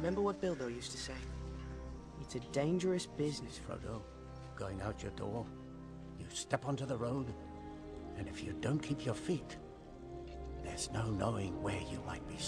Remember what Bilbo used to say? It's a dangerous business. Frodo, going out your door, you step onto the road, and if you don't keep your feet, there's no knowing where you might be.